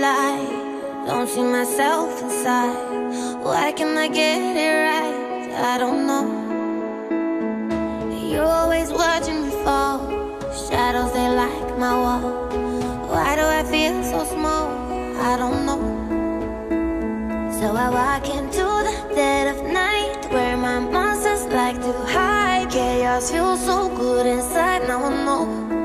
don't see myself inside. Why can I get it right? I don't know. You're always watching me fall. Shadows, they like my wall. Why do I feel so small? I don't know. So I walk into the dead of night where my monsters like to hide. Chaos feels so good inside, now I know.